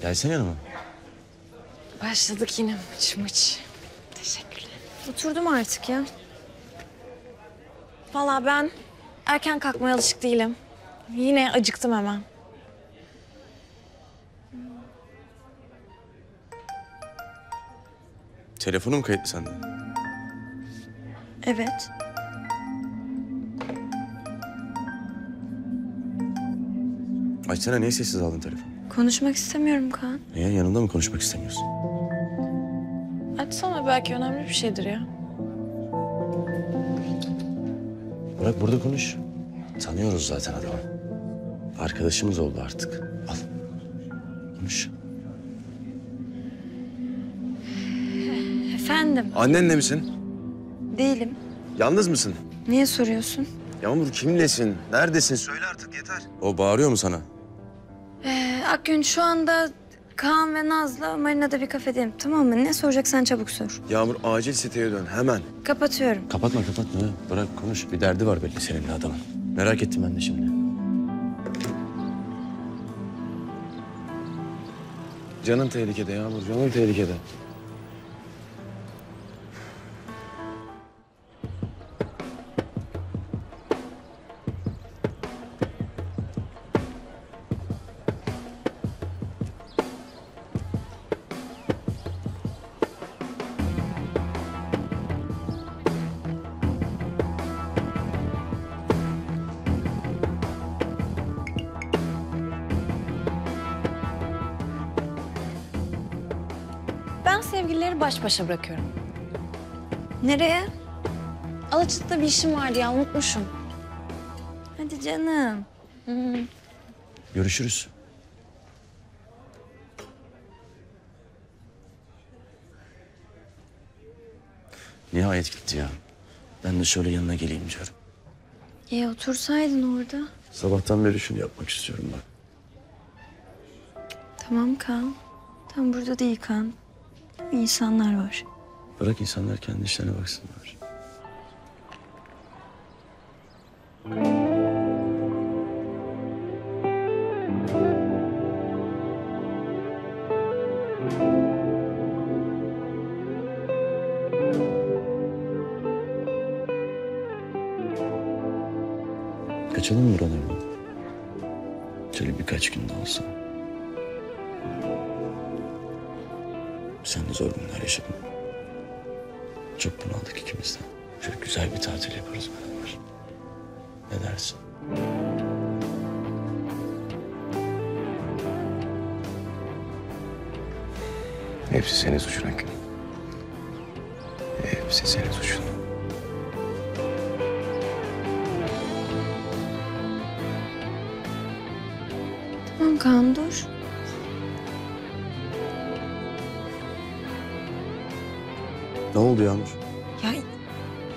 Gelsene yanıma. Başladık yine mıç mıç. Teşekkürler. Oturdum artık ya. Vallahi ben erken kalkmaya alışık değilim. Yine acıktım hemen. Telefonum kayıtlı sende. Evet. Açsana niye sessiz aldın telefonu? Konuşmak istemiyorum Kaan. Niye yanımda mı konuşmak istemiyorsun? Açsana belki önemli bir şeydir ya. Bırak burada konuş. Tanıyoruz zaten adamı. Arkadaşımız oldu artık. Al. Konuş. Efendim. Annenle misin? Değilim. Yalnız mısın? Niye soruyorsun? Yağmur kimlesin? Neredesin? Söyle artık yeter. O bağırıyor mu sana? Akgün şu anda Kaan ve Naz'la Marina'da bir kafedeyim. Tamam mı? Ne soracaksan çabuk sor. Yağmur acil siteye dön hemen. Kapatıyorum. Kapatma kapatma. Bırak konuş. Bir derdi var belli seninle adamın. Merak ettim ben de şimdi. Canın tehlikede Yağmur. Canın tehlikede. Ben sevgilileri baş başa bırakıyorum. Nereye? Alaçatı'da bir işim vardı ya unutmuşum. Hadi canım. Görüşürüz. Nihayet gitti ya. Ben de şöyle yanına geleyim diyorum. E otursaydın orada. Sabahtan beri şunu yapmak istiyorum ben. Tamam Kaan. Tam burada değil Kaan. İnsanlar var. Bırak insanlar kendi işlerine baksınlar. Kaçalım buralardan? Şöyle birkaç gün daha olsa. Sen de zor günler yaşadın. Çok bunaldık ikimiz de. Şöyle güzel bir tatil yaparız beraber. Ne dersin? Hepsi senin suçun Akın. Hepsi senin suçun. Tamam Kaan dur. Ne oldu Yağmur? Ya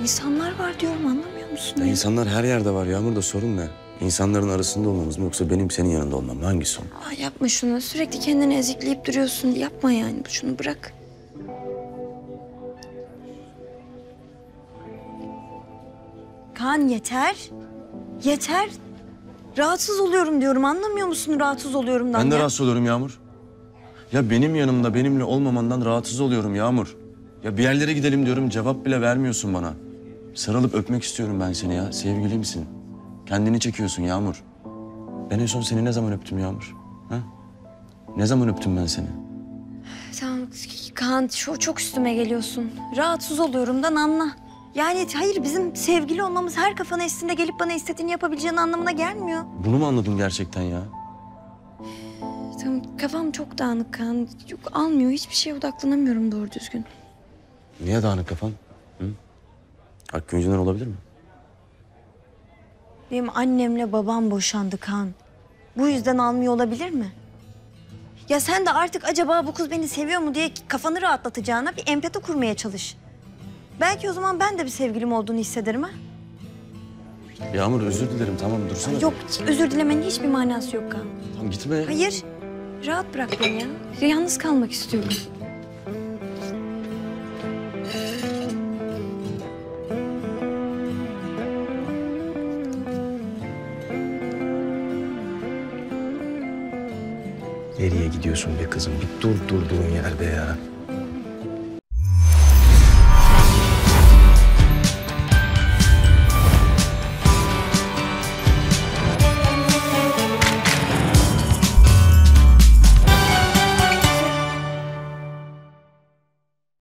insanlar var diyorum anlamıyor musun? Ya ya? insanlar her yerde var Yağmur da sorun ne? İnsanların arasında olmamız mı yoksa benim senin yanında olmam mı? Hangisi o? Aa, yapma şunu. Sürekli kendini ezikleyip duruyorsun. Yapma yani. Şunu bırak. Kaan yeter. Yeter. Rahatsız oluyorum diyorum. Anlamıyor musun rahatsız oluyorumdan Ben de ya? rahatsız oluyorum Yağmur. Ya benim yanımda benimle olmamandan rahatsız oluyorum Yağmur. Ya bir yerlere gidelim diyorum cevap bile vermiyorsun bana. Sarılıp öpmek istiyorum ben seni ya. Sevgilimsin. Kendini çekiyorsun Yağmur. Ben en son seni ne zaman öptüm Yağmur? Ha? Ne zaman öptüm ben seni? Tamam Kaan çok, çok üstüme geliyorsun. Rahatsız oluyorumdan anla. Yani hayır bizim sevgili olmamız her kafana estiğinde gelip bana istediğini yapabileceğin anlamına gelmiyor. Bunu mu anladın gerçekten ya? Tamam kafam çok dağınık Kaan. Yok almıyor hiçbir şeye odaklanamıyorum doğru düzgün. Niye dağınık kafan? Hı? Hakkı yüzünden olabilir mi? Benim annemle babam boşandı Kaan. Bu yüzden almıyor olabilir mi? Ya sen de artık acaba bu kız beni seviyor mu diye kafanı rahatlatacağına bir empati kurmaya çalış. Belki o zaman ben de bir sevgilim olduğunu hissederim ha. Yağmur özür dilerim tamam dursana. Yok özür dilemenin hiçbir manası yok Kaan. Tamam gitme. Hayır rahat bırak beni ya. Yalnız kalmak istiyorum. Nereye gidiyorsun be kızım? Bir dur durduğun yerde ya.